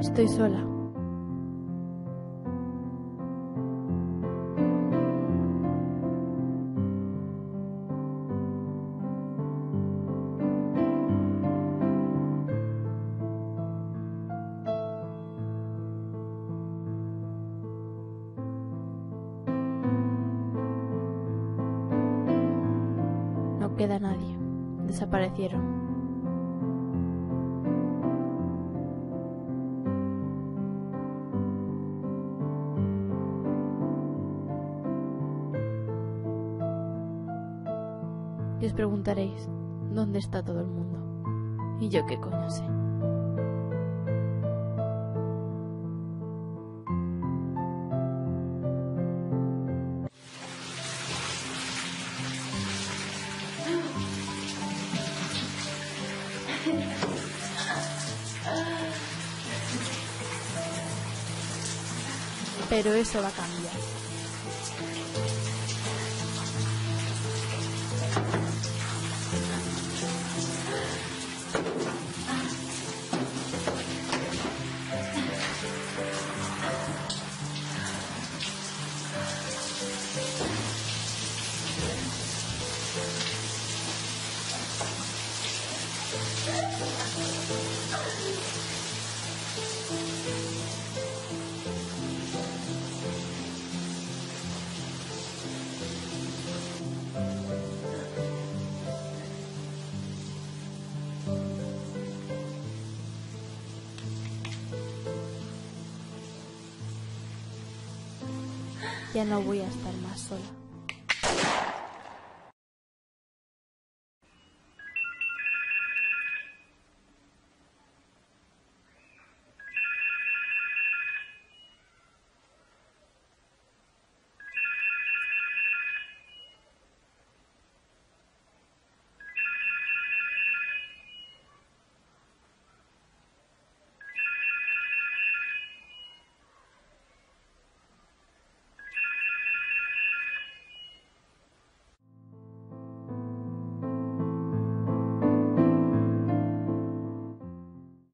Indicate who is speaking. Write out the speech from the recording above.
Speaker 1: Estoy sola. No queda nadie. Desaparecieron. Y os preguntaréis, ¿dónde está todo el mundo? ¿Y yo qué coño sé? Pero eso va a cambiar. Ya no voy a estar más sola.